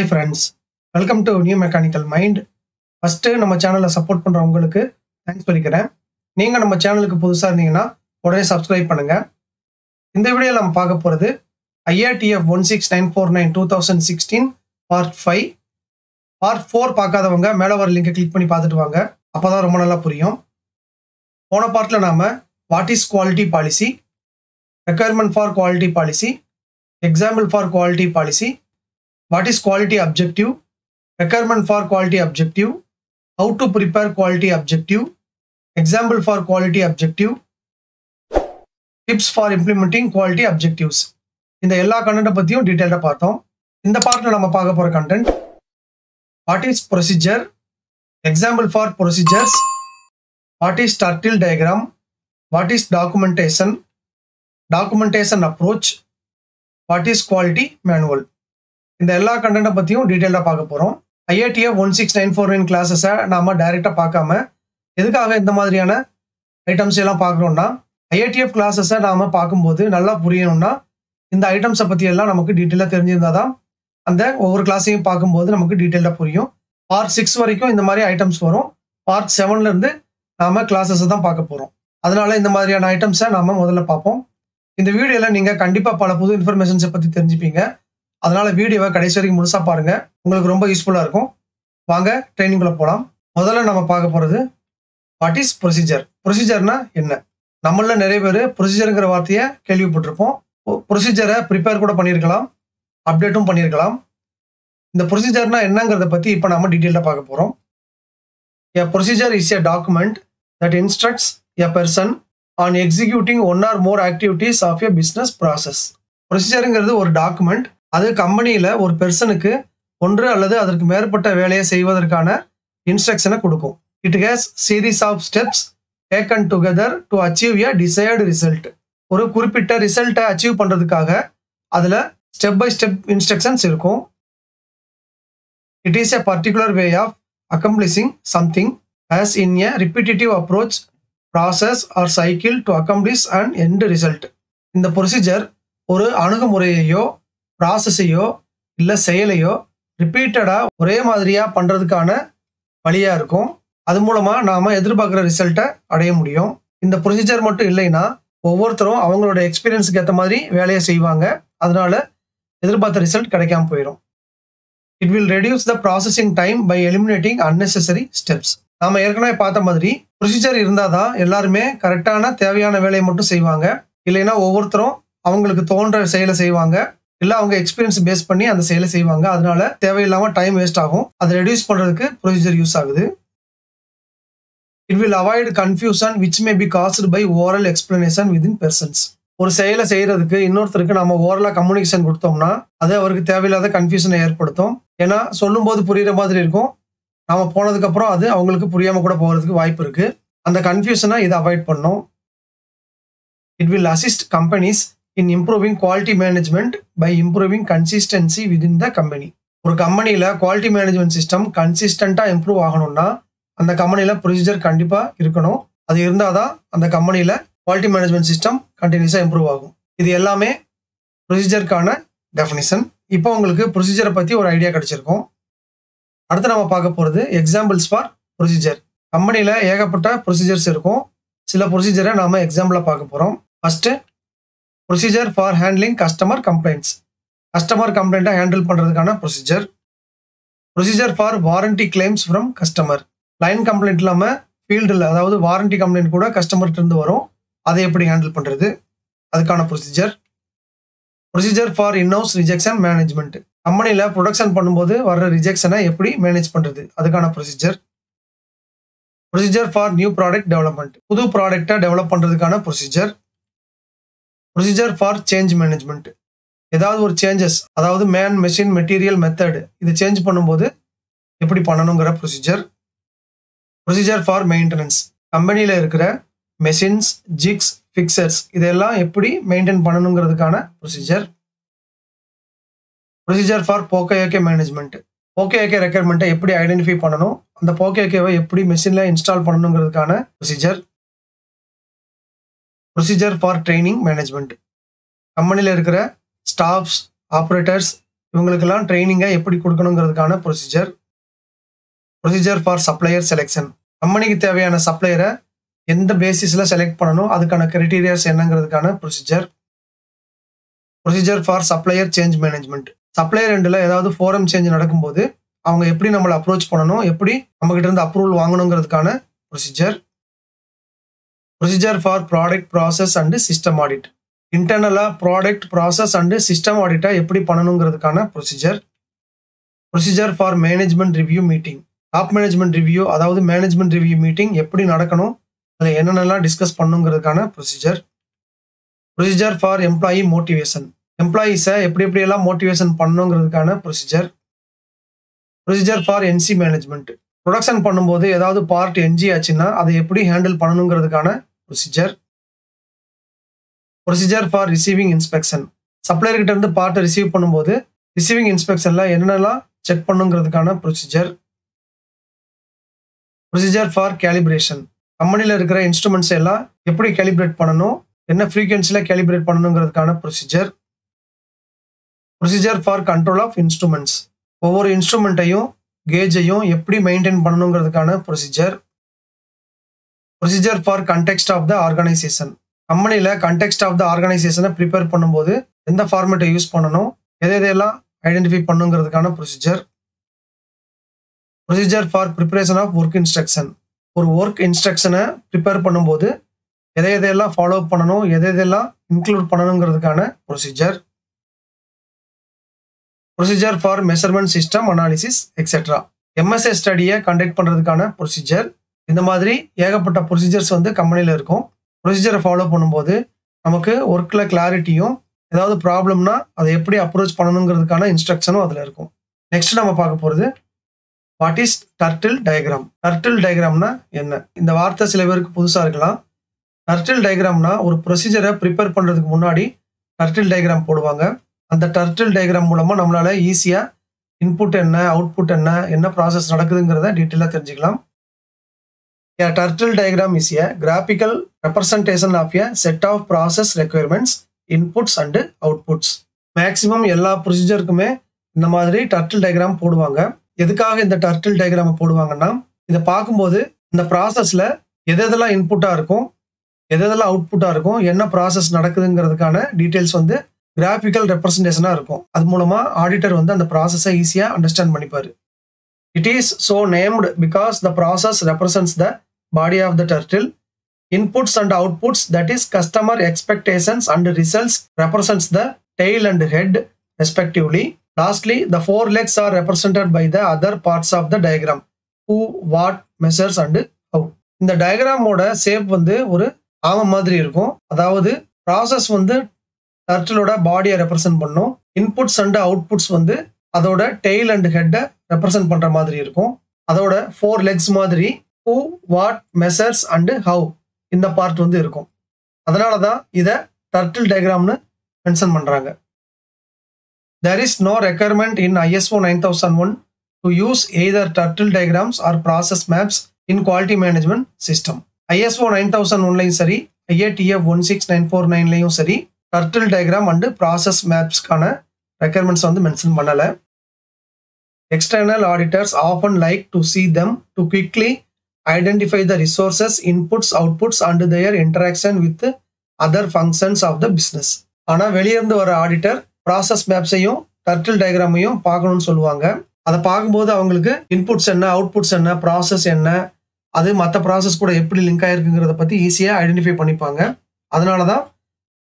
Hi friends welcome to new mechanical mind first நம்ம சேனலை support பண்ணுற உங்களுக்கு தேங்க்ஸ் சொல்லிக்கிறேன். நீங்கள் நம்ம சேனலுக்கு புதுசாக இருந்தீங்கன்னா உடனே சப்ஸ்கிரைப் பண்ணுங்கள் இந்த வீடியோவில் நம்ம பார்க்க போகிறது IATF one six nine four nine two thousand sixteen part five part four பார்க்காதவங்க மேலே வர லிங்கை கிளிக் பண்ணி பார்த்துட்டு வாங்க. அப்போ தான் ரொம்ப நல்லா புரியும். போன பார்ட்டில் நாம் what is quality policy requirement for quality policy example for quality policy what is quality objective, requirement for quality objective, how to prepare quality objective, example for quality objective, tips for implementing quality objectives இந்த எல்லா கண்டென்ட்டை பற்றியும் டீட்டெயிலாக பார்த்தோம் இந்த பார்ட்டில் நம்ம பார்க்க போகிற content what is procedure example for procedures what is turtle diagram what is documentation documentation approach what is quality manual இந்த எல்லா கண்டென்ட்டை பற்றியும் டீட்டெயிலாக பார்க்க போகிறோம் IATF one six nine four nine கிளாஸஸை நாம் டைரெக்டாக பார்க்காம எதுக்காக இந்த மாதிரியான ஐட்டம்ஸ் எல்லாம் பார்க்குறோன்னா ஐஐடிஎஃப் கிளாஸஸை நாம் பார்க்கும்போது நல்லா புரியணும்னா இந்த ஐட்டம்ஸை பற்றி எல்லாம் நமக்கு டீட்டெயிலாக தெரிஞ்சிருந்தால் தான் அந்த ஒவ்வொரு கிளாஸையும் பார்க்கும்போது நமக்கு டீட்டெயிலாக புரியும். பார்ட் சிக்ஸ் வரைக்கும் இந்த மாதிரி ஐட்டம்ஸ் வரும். பார்ட் செவன்லேருந்து நாம் கிளாஸஸை தான் பார்க்க போகிறோம் அதனால் இந்த மாதிரியான ஐட்டம்ஸை நாம் முதல்ல பார்ப்போம். இந்த வீடியோவில் நீங்கள் கண்டிப்பாக பல புது இன்ஃபர்மேஷன்ஸை பற்றி தெரிஞ்சுப்பீங்க. அதனால வீடியோவை கடைசி வரைக்கும் முழுசாக பாருங்க. உங்களுக்கு ரொம்ப யூஸ்ஃபுல்லாக இருக்கும். வாங்க ட்ரைனிங்குள்ளே போகலாம் முதல்ல நம்ம பார்க்க போகிறது வாட் இஸ் ப்ரொசீஜர் ப்ரொசீஜர்னா என்ன? நம்மள நிறைய பேர் ப்ரொசீஜருங்கிற வார்த்தையை கேள்விப்பட்டிருப்போம். ப்ரொசீஜரை ப்ரிப்பேர் கூட பண்ணியிருக்கலாம் அப்டேட்டும் பண்ணியிருக்கலாம் இந்த ப்ரொசீஜர்னா என்னங்கிறத பற்றி இப்போ நம்ம டீட்டெயிலாக பார்க்க போகிறோம் a procedure is a document that instructs a person on executing one or more activities of a business process ப்ரொசீஜருங்கிறது ஒரு டாக்குமெண்ட் அது கம்பெனியில் ஒரு பெர்சனுக்கு ஒன்று அல்லது அதற்கு மேற்பட்ட வேலையை செய்வதற்கான இன்ஸ்ட்ரக்ஷனை கொடுக்கும். It has series of steps taken together to achieve a desired result ஒரு குறிப்பிட்ட ரிசல்ட்டை அச்சீவ் பண்ணுறதுக்காக அதில் ஸ்டெப் பை ஸ்டெப் இன்ஸ்ட்ரக்ஷன்ஸ் இருக்கும். It is a particular way of accomplishing something as in a repetitive approach process or cycle to accomplish and end result இந்த procedure ஒரு அணுகுமுறையையோ ப்ராசஸையோ இல்லை செயலையோ ரிப்பீட்டடாக ஒரே மாதிரியாக பண்ணுறதுக்கான வழியாக இருக்கும். அது மூலமாக நாம் எதிர்பார்க்குற ரிசல்ட்டை அடைய முடியும். இந்த ப்ரொசீஜர் மட்டும் இல்லைன்னா ஒவ்வொருத்தரும் அவங்களோட எக்ஸ்பீரியன்ஸுக்கு ஏற்ற மாதிரி வேலையை செய்வாங்க. அதனால எதிர்பார்த்த ரிசல்ட் கிடைக்காம போயிடும். It will reduce the processing time by eliminating unnecessary steps நாம் ஏற்கனவே பார்த்த மாதிரி ப்ரொசீஜர் இருந்தால் தான் எல்லாருமே கரெக்டான தேவையான வேலையை மட்டும் செய்வாங்க. இல்லைன்னா ஒவ்வொருத்தரும் அவங்களுக்கு தோன்ற செயலை செய்வாங்க. இல்லை அவங்க எக்ஸ்பீரியன்ஸ் பேஸ் பண்ணி அந்த செயலை செய்வாங்க. அதனால தேவையில்லாமல் டைம் வேஸ்ட் ஆகும். அதை ரெடியூஸ் பண்ணுறதுக்கு ப்ரொசீஜர் யூஸ் ஆகுது. It will avoid confusion which may be caused by oral explanation with in persons ஒரு செயலை செய்யறதுக்கு இன்னொருத்தருக்கு நம்ம ஓரலாக கம்யூனிகேஷன் கொடுத்தோம்னா அது அவருக்கு தேவையில்லாத கன்ஃபியூஷனை ஏற்படுத்தும். ஏன்னா சொல்லும்போது புரியுற மாதிரி இருக்கும். நாம போனதுக்கப்புறம் அது அவங்களுக்கு புரியாமல் கூட போகிறதுக்கு வாய்ப்பு இருக்கு. அந்த கன்ஃபியூஷனை இதை அவாய்ட் பண்ணும். It will assist companies in improving quality management by improving consistency within the company ஒரு கம்பெனியில் குவாலிட்டி மேனேஜ்மெண்ட் சிஸ்டம் கன்சிஸ்டண்ட்டாக இம்ப்ரூவ் ஆகணும்னா அந்த கம்பெனியில் ப்ரொசீஜர் கண்டிப்பாக இருக்கணும். அது இருந்தால் தான் அந்த கம்பெனியில் குவாலிட்டி மேனேஜ்மெண்ட் சிஸ்டம் கண்டினியூஸாக இம்ப்ரூவ் ஆகும். இது எல்லாமே ப்ரொசீஜருக்கான டெஃபினிஷன் இப்போ உங்களுக்கு ப்ரொசீஜரை பற்றி ஒரு ஐடியா கிடச்சிருக்கும். அடுத்து நம்ம பார்க்க போகிறது எக்ஸாம்பிள்ஸ் ஃபார் ப்ரொசீஜர் கம்பெனியில் ஏகப்பட்ட ப்ரொசீஜர்ஸ் இருக்கும். சில ப்ரொசீஜரை நாம் எக்ஸாம்பிளாக பார்க்க போகிறோம் first procedure for handling customer complaints customer கம்ப்ளைண்ட்டை handle பண்ணுறதுக்கான procedure procedure for warranty claims from customer line complaint இல்லாமல் ஃபீல்டில் அதாவது வாரண்டி கம்ப்ளைண்ட் கூட கஸ்டமர்கிட்டருந்து வரும். அதை எப்படி ஹேண்டில் பண்ணுறது அதுக்கான procedure procedure for inhouse rejection management கம்பெனியில் ப்ரொடக்ஷன் பண்ணும்போது வர்ற ரிஜெக்ஷனை எப்படி மேனேஜ் பண்ணுறது அதுக்கான procedure procedure for new product development புது ப்ராடக்டை டெவலப் பண்ணுறதுக்கான procedure procedure for change management ஏதாவது ஒரு சேஞ்சஸ் அதாவது மேன் மெஷின் மெட்டீரியல் மெத்தட் இது சேஞ்ச் பண்ணும்போது எப்படி பண்ணணுங்கிற ப்ரொசீஜர் ப்ரொசீஜர் ஃபார் மெயின்டெனன்ஸ் கம்பெனியில் இருக்கிற மெஷின்ஸ் ஜிக்ஸ் ஃபிக்சர்ஸ் இதெல்லாம் எப்படி maintain பண்ணணுங்கிறதுக்கான procedure procedure for poka yoke management poka yoke ரெக்யர்மெண்ட்டை எப்படி ஐடென்டிஃபை பண்ணணும்? அந்த போக்கேகேவை எப்படி மெஷினில் install பண்ணணுங்கிறதுக்கான procedure procedure for training management கம்பெனியில் இருக்கிற ஸ்டாஃப்ஸ் ஆப்ரேட்டர்ஸ் இவங்களுக்கெல்லாம் ட்ரைனிங்கை எப்படி கொடுக்கணுங்கிறதுக்கான procedure procedure for supplier selection கம்பெனிக்கு தேவையான சப்ளையரை எந்த பேசிஸில் செலக்ட் பண்ணணும் அதுக்கான criterias என்னங்கிறதுக்கான procedure procedure for supplier change management supplier ரெண்டில் ஏதாவது ஃபோரம் சேஞ்ச் நடக்கும்போது அவங்க எப்படி நம்மளை அப்ரோச் பண்ணணும் எப்படி நம்மகிட்ட இருந்து approval வாங்கணுங்கிறதுக்கான procedure procedure for product process and system audit இன்டர்னலாக product process and system ஆடிட்டை எப்படி பண்ணணுங்கிறதுக்கான procedure procedure for management review meeting top management review அதாவது மேனேஜ்மெண்ட் ரிவ்யூ மீட்டிங் எப்படி நடக்கணும்? அதில் என்னென்னலாம் discuss பண்ணுங்கிறதுக்கான procedure procedure for employee motivation எம்ப்ளாயீஸை எப்படி எப்படியெல்லாம் motivation பண்ணணுங்கிறதுக்கான procedure procedure for NC management production பண்ணும்போது ஏதாவது பார்ட் என்ஜி ஆச்சுன்னா அதை எப்படி handle பண்ணணுங்கிறதுக்கான procedure procedure for receiving inspection சப்ளையர்கிட்ட இருந்து பார்ட்டை ரிசீவ் பண்ணும்போது ரிசீவிங் இன்ஸ்பெக்ஷனில் என்னென்னலாம் செக் பண்ணுங்கிறதுக்கான ப்ரொசீஜர் ப்ரொசீஜர் ஃபார் கேலிப்ரேஷன் கம்பெனியில் இருக்கிற இன்ஸ்ட்ருமெண்ட்ஸ் எல்லாம் எப்படி கேலிப்ரேட் பண்ணணும் என்ன ஃப்ரீக்வன்சியில் calibrate பண்ணணுங்கிறதுக்கான procedure procedure for control of instruments ஒவ்வொரு இன்ஸ்ட்ருமெண்ட்டையும் கேஜையும் எப்படி maintain பண்ணணுங்கிறதுக்கான procedure procedure for context of the organisation கம்பெனியில் கண்டெக்ஸ்ட் ஆஃப் த ஆர்கனைசேஷனை ப்ரிப்பேர் பண்ணும்போது எந்த ஃபார்மேட்டை யூஸ் பண்ணணும் எதை எதையெல்லாம் identify பண்ணுங்கிறதுக்கான procedure procedure for preparation of work instruction ஒரு ஒர்க் இன்ஸ்ட்ரக்ஷனை ப்ரிப்பேர் பண்ணும்போது எதை எதையெல்லாம் ஃபாலோ பண்ணணும் எதை எதெல்லாம் include பண்ணணுங்கிறதுக்கான procedure procedure for measurement system analysis etcetera MSA ஸ்டடியை conduct பண்ணுறதுக்கான ப்ரொசீஜர் இந்த மாதிரி ஏகப்பட்ட ப்ரொசீஜர்ஸ் வந்து கம்பெனியில் இருக்கும். ப்ரொசீஜரை ஃபாலோ பண்ணும்போது நமக்கு ஒர்க்கில் கிளாரிட்டியும் ஏதாவது ப்ராப்ளம்னா அதை எப்படி அப்ரோச் பண்ணணுங்கிறதுக்கான இன்ஸ்ட்ரக்ஷனும் அதில் இருக்கும். நெக்ஸ்ட் நம்ம பார்க்க போகிறது what is turtle diagram turtle டயக்ராம்னா என்ன? இந்த வார்த்தை சில பேருக்கு புதுசாக இருக்கலாம். டர்டில் டயக்ராம்னா ஒரு ப்ரொசீஜரை ப்ரிப்பேர் பண்ணுறதுக்கு முன்னாடி டர்டில் டயக்ராம் போடுவாங்க. அந்த டர்டில் டயக்ராம் மூலமாக நம்மளால் ஈஸியாக இன்புட் என்ன அவுட்புட் என்ன என்ன ப்ராசஸ் நடக்குதுங்கிறத டீட்டெயிலாக தெரிஞ்சுக்கலாம். A turtle diagram is a graphical representation of a set of process requirements, inputs and outputs. Maximum எல்லா ப்ரொசீஜருக்குமே இந்த மாதிரி டர்டில் டயக்ராம் போடுவாங்க. எதுக்காக இந்த டர்டில் டயக்ராம் போடுவாங்கன்னா இதை பார்க்கும்போது இந்த ப்ராசஸில் எது எதெல்லாம் இன்புட்டாக இருக்கும் எது எதெல்லாம் அவுட்புட்டாக இருக்கும் என்ன ப்ராசஸ் நடக்குதுங்கிறதுக்கான டீட்டெயில்ஸ் வந்து கிராஃபிக்கல் ரெப்ரஸன்டேஷனாக இருக்கும். அது மூலமாக ஆடிட்டர் வந்து அந்த ப்ராசஸை ஈஸியாக understand பண்ணிப்பார். It is so named because the process represents the body of the turtle inputs and outputs that is customer expectations and results represents the tail and head respectively lastly the four legs are represented by the other parts of the diagram who what measures and how இந்த டயக்ராமோட shape வந்து ஒரு ஆம மாதிரி இருக்கும் அதாவது process வந்து டர்ட்டிலோட பாடியை represent பண்ணும் இன்புட்ஸ் அண்ட் அவுட்புட்ஸ் வந்து அதோட டெய்ல் அண்ட் ஹெட்டை ரெப்ரசென்ட் பண்ணுற மாதிரி இருக்கும் அதோட ஃபோர் லெக்ஸ் மாதிரி who what measures and how இந்த பார்ட் வந்து இருக்கும். அதனால தான் இதை டர்டில் டயக்ராம்னு மென்ஷன் பண்ணுறாங்க there is no requirement in ISO nine thousand one to use either turtle diagrams or process maps in quality management system ISO nine thousand ஒன்லையும் சரி IATF one six nine four நைன்லையும் சரி turtle diagram and process மேப்ஸ்க்கான requirements வந்து mention பண்ணலை. External auditors often like to see them to quickly identify the resources, inputs, outputs, and their interaction with other functions of the business. ஆனால் வெளியிருந்து வர auditor process மேப்ஸையும் turtle டயக்ராமையும் பார்க்கணும்னு சொல்லுவாங்க. அதை பார்க்கும்போது அவங்களுக்கு இன்புட்ஸ் என்ன அவுட்புட்ஸ் என்ன ப்ராசஸ் என்ன அது மற்ற ப்ராசஸ் கூட எப்படி லிங்க் ஆயிருக்குங்கிறத பற்றி ஈஸியாக ஐடென்டிஃபை பண்ணிப்பாங்க. அதனால தான்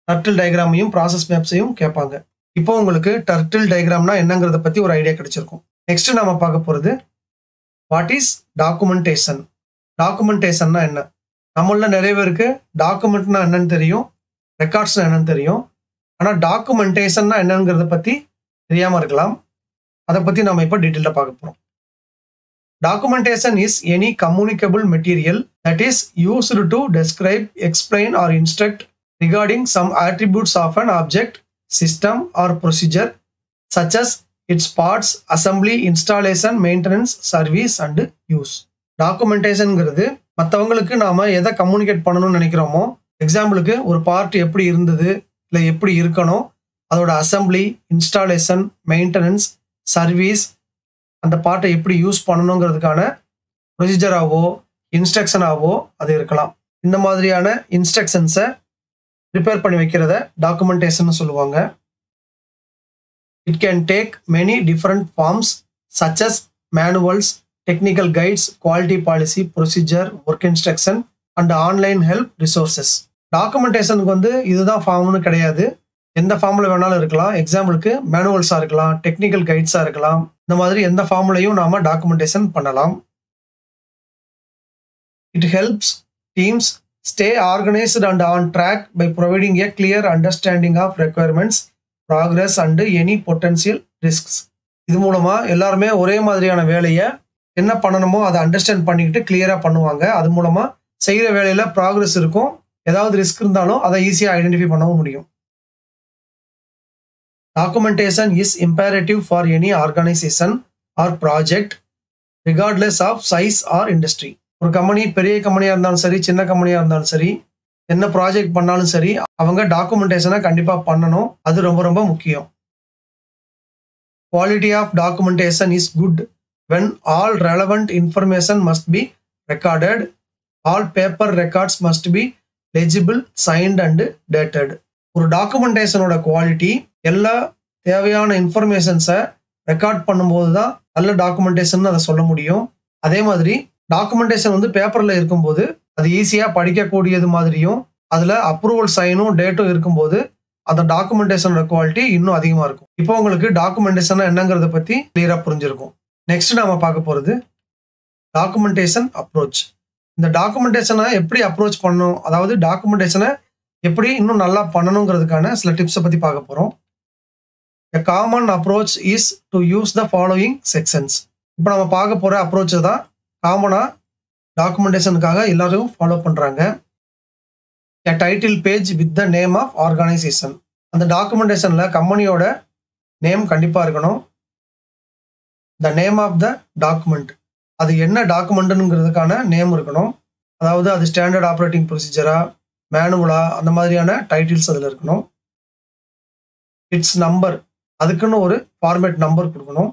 டர்டில் டயக்ராமையும் ப்ராசஸ் மேப்ஸையும் கேட்பாங்க. இப்போ உங்களுக்கு டர்டில் டயக்ராம்னா என்னங்கிறத பற்றி ஒரு ஐடியா கிடைச்சிருக்கும். நெக்ஸ்ட் நம்ம பார்க்க போகிறது வாட் இஸ் டாக்குமெண்டேஷன் டாக்குமெண்டேஷன்னா என்ன? நம்மள நிறைய பேருக்கு டாக்குமெண்ட்னா என்னன்னு தெரியும். ரெக்கார்ட்ஸ்னா என்னன்னு தெரியும். ஆனால் டாக்குமெண்டேஷன்னா என்னங்கிறத பற்றி தெரியாமல் இருக்கலாம். அதை பற்றி நம்ம இப்போ டீட்டெயிலாக பார்க்க போகிறோம் documentation is any communicable material that is used to describe explain or instruct regarding some attributes of an object system or procedure such as its parts assembly installation maintenance service and use. டாக்குமெண்டேஷனுங்கிறது மற்றவங்களுக்கு நாம் எதை communicate பண்ணணும்னு நினைக்கிறோமோ எக்ஸாம்பிளுக்கு ஒரு part எப்படி இருந்தது இல்லை எப்படி இருக்கணும் அதோட அசம்பிளி இன்ஸ்டாலேஷன் மெயின்டெனன்ஸ் சர்வீஸ் அந்த பாட்டை எப்படி யூஸ் பண்ணணுங்கிறதுக்கான ப்ரொசீஜராகவோ இன்ஸ்ட்ரக்ஷனாகவோ அது இருக்கலாம். இந்த மாதிரியான இன்ஸ்ட்ரக்ஷன்ஸை ப்ரிப்பேர் பண்ணி வைக்கிறத டாக்குமெண்டேஷன் சொல்லுவாங்க. It can take many different forms such as manuals technical guides quality policy procedure work instruction and online help resources டாக்குமெண்டேஷனுக்கு வந்து இதுதான் ஃபார்ம்னு கிடையாது. எந்த ஃபார்மில் வேணாலும் இருக்கலாம். எக்ஸாம்பிளுக்கு மேனுவல்ஸாக இருக்கலாம் டெக்னிக்கல் கைட்ஸாக இருக்கலாம். இந்த மாதிரி எந்த ஃபார்ம்லையும் நாம் டாக்குமெண்டேஷன் பண்ணலாம். It helps teams stay organized and on track by providing a clear understanding of requirements progress and any potential risks இது மூலமாக எல்லாருமே ஒரே மாதிரியான வேலையை என்ன பண்ணணுமோ அதை அண்டர்ஸ்டாண்ட் பண்ணிக்கிட்டு கிளியராக பண்ணுவாங்க. அது மூலமாக செய்கிற வேலையில் ப்ராக்ரஸ் இருக்கும். ஏதாவது ரிஸ்க் இருந்தாலும் அதை ஈஸியாக ஐடென்டிஃபை பண்ணவும் முடியும். Documentation is imperative for any organisation or project regardless of size or industry ஒரு கம்பெனி பெரிய கம்பெனியாக இருந்தாலும் சரி சின்ன கம்பெனியாக இருந்தாலும் சரி என்ன ப்ராஜெக்ட் பண்ணாலும் சரி அவங்க டாக்குமெண்டேஷனை கண்டிப்பாக பண்ணணும். அது ரொம்ப ரொம்ப முக்கியம். Quality of documentation is good when all relevant information must be recorded all paper records must be legible signed and dated ஒரு டாக்குமெண்டேஷனோட குவாலிட்டி எல்லா தேவையான இன்ஃபர்மேஷன்ஸை ரெக்கார்ட் பண்ணும்போது தான் நல்ல டாக்குமெண்டேஷன் அதை சொல்ல முடியும். அதே மாதிரி டாக்குமெண்டேஷன் வந்து பேப்பரில் இருக்கும்போது அது ஈஸியாக படிக்கக்கூடியது மாதிரியும் அதில் அப்ரூவல் சைனும் டேட்டும் இருக்கும்போது அந்த டாக்குமெண்டேஷனோட குவாலிட்டி இன்னும் அதிகமாக இருக்கும். இப்போ உங்களுக்கு டாக்குமெண்டேஷன் என்னங்கிறத பற்றி கிளியராக புரிஞ்சிருக்கும். நெக்ஸ்ட் நாம் பார்க்க போகிறது டாக்குமெண்டேஷன் அப்ரோச் இந்த டாக்குமெண்டேஷனை எப்படி அப்ரோச் பண்ணணும்? அதாவது டாக்குமெண்டேஷனை எப்படி இன்னும் நல்லா பண்ணணுங்கிறதுக்கான சில டிப்ஸை பற்றி பார்க்க போகிறோம் a common approach is to use the following sections இப்போ நம்ம பார்க்க போகிற அப்ரோச்சை தான் காமனாக டாக்குமெண்டேஷனுக்காக எல்லாரும் ஃபாலோ பண்ணுறாங்க a title page with the name of organisation அந்த டாக்குமெண்டேஷனில் கம்பெனியோட நேம் கண்டிப்பாக இருக்கணும். The name of the document அது என்ன டாக்குமெண்ட்டுங்கிறதுக்கான நேம் இருக்கணும். அதாவது அது ஸ்டாண்டர்ட் ஆப்ரேட்டிங் ப்ரொசீஜரா மேனுவலா அந்த மாதிரியான டைட்டில்ஸ் அதில் இருக்கணும். இட்ஸ் நம்பர் அதுக்குன்னு ஒரு ஃபார்மேட் நம்பர் கொடுக்கணும்.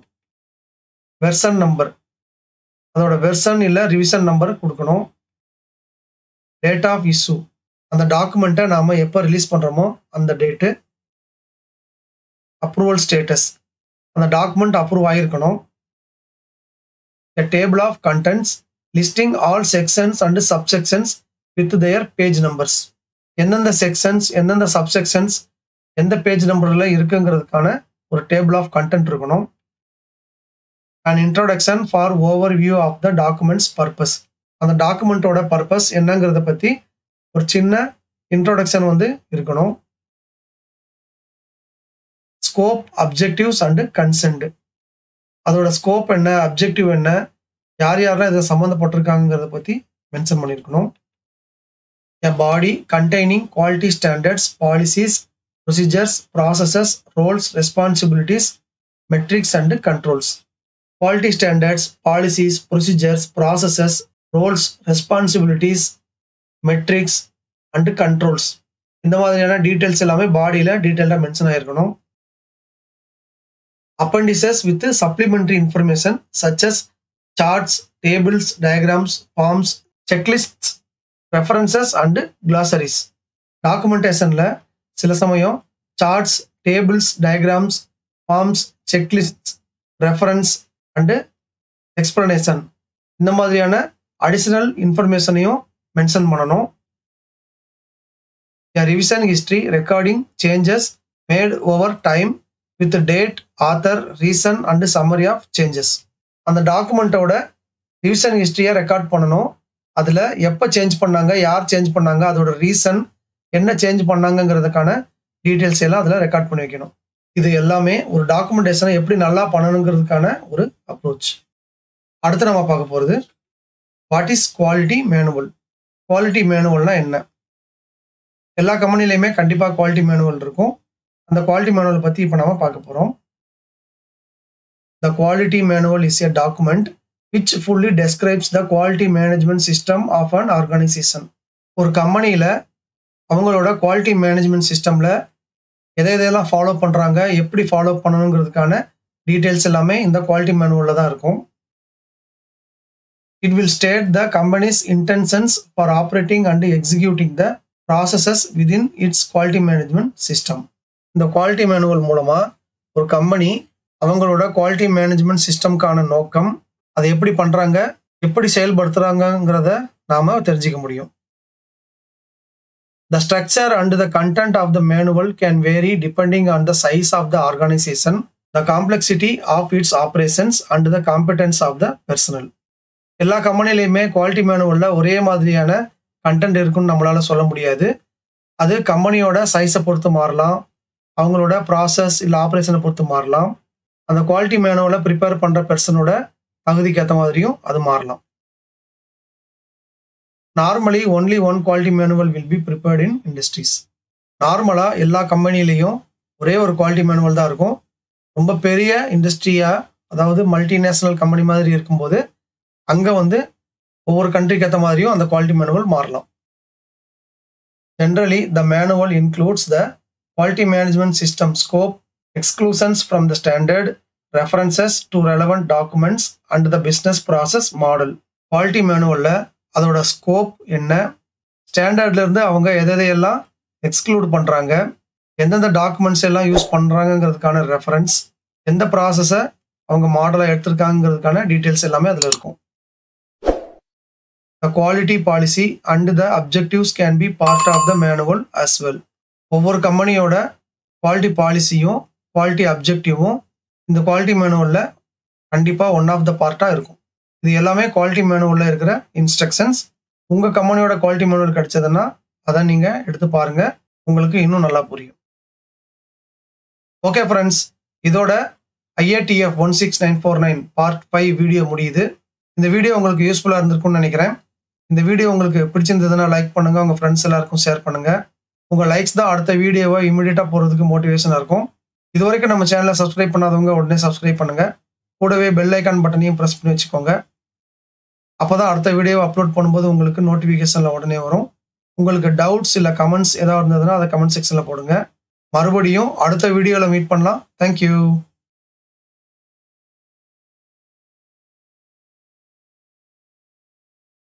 வெர்சன் நம்பர் அதோட வெர்சன் இல்லை ரிவிஷன் நம்பர் கொடுக்கணும். டேட் ஆஃப் இஷ்யூ அந்த டாக்குமெண்ட்டை நாம் எப்போ ரிலீஸ் பண்ணுறோமோ அந்த டேட்டு அப்ரூவல் ஸ்டேட்டஸ் அந்த டாக்குமெண்ட் அப்ரூவ் ஆகிருக்கணும் a table of contents listing all sections and subsections with their page numbers. எந்தெந்த செக்ஷன்ஸ் எந்தெந்த சப்செக்ஷன்ஸ் எந்த பேஜ் நம்பரில் இருக்குங்கிறதுக்கான ஒரு டேபிள் ஆஃப் கண்டென்ட் இருக்கணும். And introduction for overview of the document's purpose அந்த டாக்குமெண்ட்டோட பர்பஸ் என்னங்கிறத பற்றி ஒரு சின்ன இன்ட்ரோடக்ஷன் வந்து இருக்கணும். ஸ்கோப் அப்ஜெக்டிவ்ஸ் அண்டு கன்சென்ட் அதோட ஸ்கோப் என்ன அப்ஜெக்டிவ் என்ன யார் யாரெல்லாம் இதை சம்மந்தப்பட்டிருக்காங்கிறத பற்றி மென்ஷன் பண்ணியிருக்கணும். An body containing quality standards policies procedures processes roles responsibilities metrics and controls quality standards policies procedures processes roles responsibilities metrics and controls இந்த மாதிரியான டீட்டெயில்ஸ் எல்லாமே பாடியில் டீட்டெயிலாக மென்ஷன் ஆகிருக்கணும் appendices with supplementary information such as charts, tables, diagrams, forms, checklists, references and டாக்குமெண்டேஷனில் சில சமயம் charts tables diagrams forms checklist reference and explanation இந்த மாதிரியான அடிஷ்னல் இன்ஃபர்மேஷனையும் மென்ஷன் பண்ணணும். Revision history recording changes made over time with date author reason and summary of changes. அந்த டாக்குமெண்ட்டோட revision ஹிஸ்ட்ரியை ரெக்கார்ட் பண்ணணும். அதில் எப்போ சேஞ்ச் பண்ணாங்க யார் சேஞ்ச் பண்ணாங்க அதோட ரீசன் என்ன சேஞ்ச் பண்ணாங்கங்கிறதுக்கான டீட்டெயில்ஸ் எல்லாம் அதில் ரெக்கார்ட் பண்ணி வைக்கணும். இது எல்லாமே ஒரு டாக்குமெண்டேஷனை எப்படி நல்லா பண்ணணுங்கிறதுக்கான ஒரு அப்ரோச் அடுத்து நம்ம பார்க்க போகிறது what is quality manual quality மேனுவல்னால் என்ன? எல்லா கம்பெனிலையுமே கண்டிப்பாக குவாலிட்டி மேனுவல் இருக்கும். அந்த குவாலிட்டி மேனுவல் பற்றி இப்போ நம்ம பார்க்க போகிறோம் the quality manual is a document which fully describes the quality management system of an organisation ஒரு கம்பெனியில் அவங்களோட குவாலிட்டி மேனேஜ்மெண்ட் சிஸ்டமில் எதை எதையெல்லாம் ஃபாலோ பண்ணுறாங்க எப்படி ஃபாலோ பண்ணணுங்கிறதுக்கான டீட்டெயில்ஸ் எல்லாமே இந்த குவாலிட்டி மேனுவலில் தான் இருக்கும். It will state the company's intentions for operating and executing the processes within its quality management system இந்த குவாலிட்டி மேனுவல் மூலமாக ஒரு கம்பெனி அவங்களோட குவாலிட்டி மேனேஜ்மெண்ட் சிஸ்டம்க்கான நோக்கம் அதை எப்படி பண்ணுறாங்க எப்படி செயல்படுத்துகிறாங்கங்கிறத நாம் தெரிஞ்சிக்க முடியும். The structure and the content of the manual can vary depending on the size of the organisation the complexity of its operations and the competence of the personnel எல்லா கம்பெனிலையுமே குவாலிட்டி மேனுவலில் ஒரே மாதிரியான கண்டென்ட் இருக்குன்னு நம்மளால் சொல்ல முடியாது. அது கம்பெனியோட சைஸை பொறுத்து மாறலாம் அவங்களோட ப்ராசஸ் இல்லை ஆப்ரேஷனை பொறுத்து மாறலாம். அந்த குவாலிட்டி மேனுவில் ப்ரிப்பேர் பண்ணுற பெர்சனோட தகுதிக்கு ஏற்ற மாதிரியும் அது மாறலாம். Normally only one quality manual will be prepared in industries நார்மலாக எல்லா கம்பெனிலையும் ஒரே ஒரு குவாலிட்டி மேனுவல் தான் இருக்கும். ரொம்ப பெரிய இண்டஸ்ட்ரியாக அதாவது மல்டிநேஷ்னல் கம்பெனி மாதிரி இருக்கும்போது அங்கே வந்து ஒவ்வொரு கண்ட்ரிக்கு ஏற்ற மாதிரியும் அந்த குவாலிட்டி மேனுவல் மாறலாம். Generally the manual includes the quality management system scope exclusions from the standard references to relevant documents and the business process model quality மேனுவலில் அதோட ஸ்கோப் என்ன? ஸ்டாண்டர்ட்லேருந்து அவங்க எதையெல்லாம் எக்ஸ்க்ளூட் பண்ணுறாங்க எந்தெந்த டாக்குமெண்ட்ஸ் எல்லாம் யூஸ் பண்ணுறாங்கங்கிறதுக்கான ரெஃபரன்ஸ் எந்த ப்ராசஸை அவங்க மாடலாக எடுத்திருக்காங்கிறதுக்கான டீட்டெயில்ஸ் எல்லாமே அதில் இருக்கும். The quality policy and the objectives can be part of the manual as well ஒவ்வொரு கம்பெனியோட குவாலிட்டி பாலிசியும் குவாலிட்டி அப்ஜெக்டிவும் இந்த குவாலிட்டி மேனுவலில் கண்டிப்பாக ஒன் ஆஃப் த பார்ட்டாக இருக்கும். இது எல்லாமே குவாலிட்டி மேனுவலில் இருக்கிற இன்ஸ்ட்ரக்ஷன்ஸ் உங்கள் கம்பெனியோட குவாலிட்டி மேனுவல் கிடைச்சதுன்னா அதை நீங்கள் எடுத்து பாருங்கள் உங்களுக்கு இன்னும் நல்லா புரியும். ஓகே ஃப்ரெண்ட்ஸ் இதோட IATF one six nine four nine part five video முடியுது. இந்த வீடியோ உங்களுக்கு யூஸ்ஃபுல்லாக இருந்திருக்கும்னு நினைக்கிறேன். இந்த வீடியோ உங்களுக்கு பிடிச்சிருந்ததுன்னா லைக் பண்ணுங்கள் உங்கள் ஃப்ரெண்ட்ஸ் எல்லாருக்கும் ஷேர் பண்ணுங்கள் உங்கள் லைக்ஸ் தான் அடுத்த வீடியோவை இமீடியட்டாக போகிறதுக்கு மோட்டிவேஷனாக இருக்கும். இது வரைக்கும் நம்ம சேனலை சப்ஸ்கிரைப் பண்ணாதவங்க உடனே சப்ஸ்கிரைப் பண்ணுங்கள் கூடவே பெல் ஐக்கான் பட்டனையும் ப்ரெஸ் பண்ணி வச்சுக்கோங்க. அப்போ தான் அடுத்த வீடியோவை அப்லோட் பண்ணும்போது உங்களுக்கு நோட்டிஃபிகேஷனில் உடனே வரும். உங்களுக்கு டவுட்ஸ் இல்லை கமெண்ட்ஸ் ஏதாவது இருந்ததுன்னா அதை கமெண்ட் செக்ஷனில் போடுங்க. மறுபடியும் அடுத்த வீடியோவில் மீட் பண்ணலாம். தேங்க்யூ